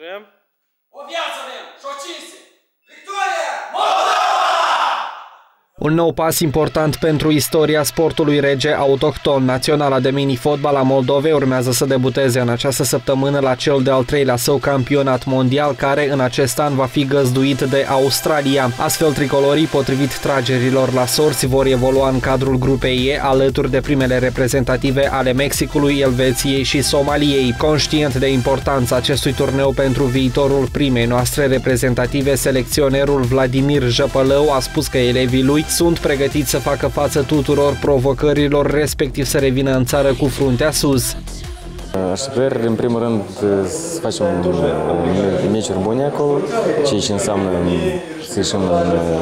Vrem? O viață avem și o cinste! Victoria! Moldova! Un nou pas important pentru istoria sportului rege autohton. Naționala de mini-fotbal a Moldovei urmează să debuteze în această săptămână la cel de-al treilea său campionat mondial, care în acest an va fi găzduit de Australia. Astfel, tricolorii, potrivit tragerilor la sorți, vor evolua în cadrul grupei E, alături de primele reprezentative ale Mexicului, Elveției și Somaliei. Conștient de importanța acestui turneu pentru viitorul primei noastre reprezentative, selecționerul Vladimir Jăpălău a spus că elevii lui sunt pregătiți să facă față tuturor provocărilor, respectiv să revină în țară cu fruntea sus. Aș sper, în primul rând, să facem meciuri bune acolo, ceea ce înseamnă să ieșim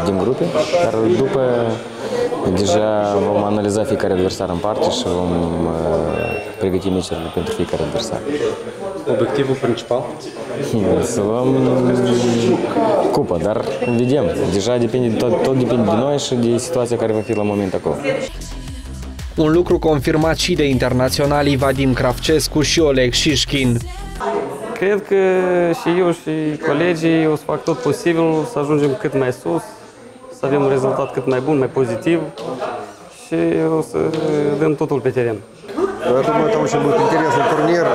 din grupe, dar după deja vom analiza fiecare adversar în parte și vom pregăti meciurile pentru fiecare adversar. Obiectivul principal? Să luăm cupa, dar vedem. Deja depinde, tot, tot depinde de noi și de situația care va fi la moment acolo. Un lucru confirmat și de internaționalii Vadim Kravcescu și Oleg Shishkin. Cred că și eu și colegii o să fac tot posibil să ajungem cât mai sus, să avem un rezultat cât mai bun, mai pozitiv și o să dăm totul pe teren. Я думаю, это очень будет интересный турнир,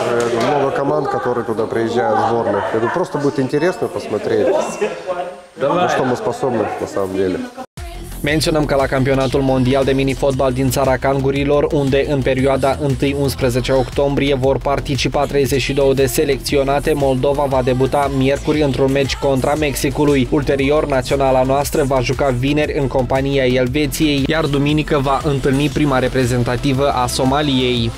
много команд, которые туда приезжают, сборных. Это просто будет интересно посмотреть, на что мы способны на самом деле. Menționăm că la campionatul mondial de mini-fotbal din țara cangurilor, unde în perioada 1-11 octombrie vor participa 32 de selecționate, Moldova va debuta miercuri într-un meci contra Mexicului. Ulterior, naționala noastră va juca vineri în compania Elveției, iar duminică va întâlni prima reprezentativă a Somaliei.